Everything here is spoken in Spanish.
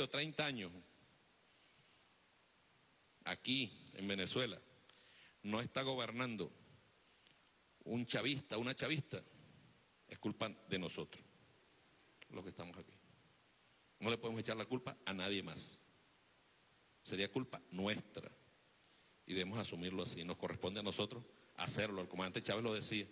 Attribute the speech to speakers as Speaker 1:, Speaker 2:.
Speaker 1: 20 30 años aquí en Venezuela no está gobernando un chavista, una chavista, es culpa de nosotros, los que estamos aquí. No le podemos echar la culpa a nadie más. Sería culpa nuestra. Y debemos asumirlo así. Nos corresponde a nosotros hacerlo. El comandante Chávez lo decía.